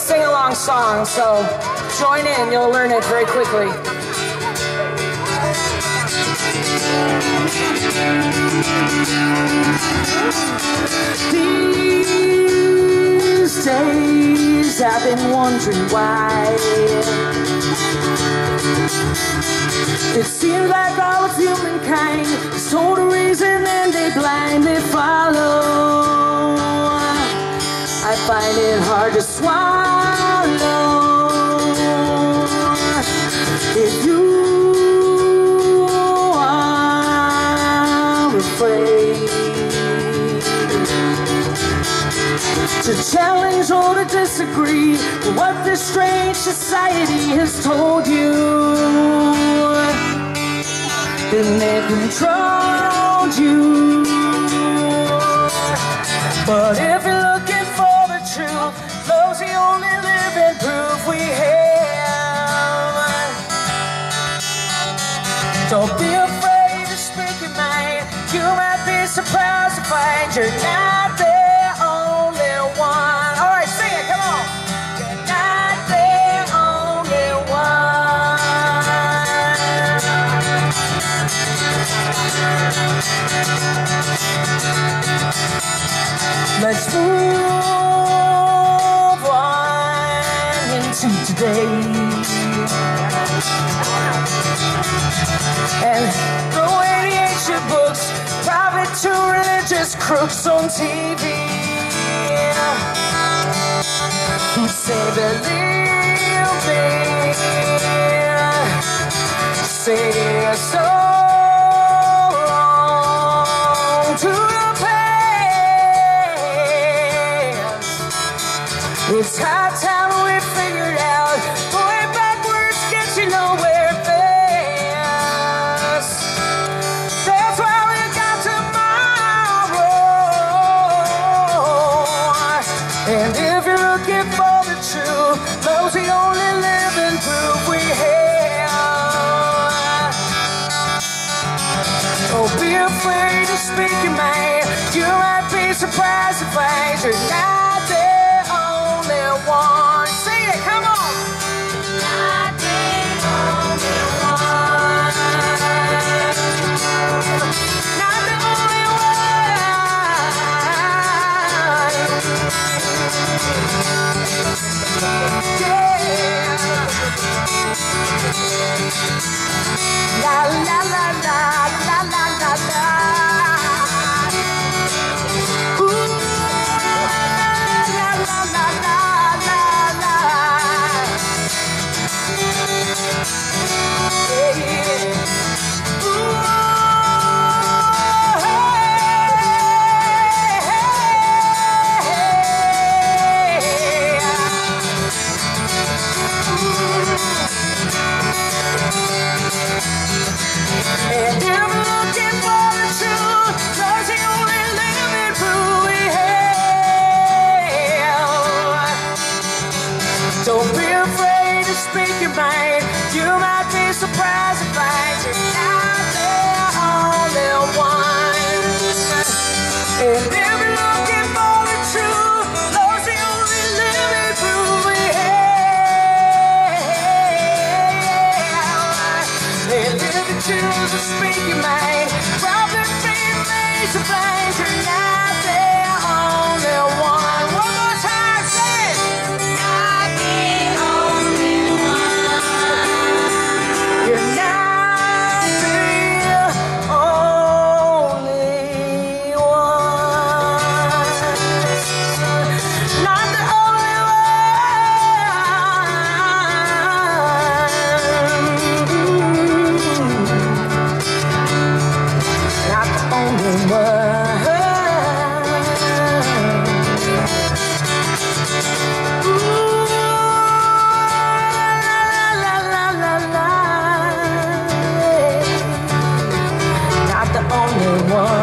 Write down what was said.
also a sing-along song, so join in. You'll learn it very quickly. These days I've been wondering why It seems like all of humankind is told a reason and they blindly follow find it hard to swallow. If you are afraid To challenge or to disagree with what this strange society has told you Then they controlled you. But if surprised to find. You're not the only one. Alright, sing it, come on. You're not the only one. Let's move on into today religious crooks on TV. Say believe me, say so long to the past. It's high And if you're looking for the truth, love's the only living proof we have. Don't be afraid to speak your mind. You might be surprised to find you're not the only one. Sing it, come on. one.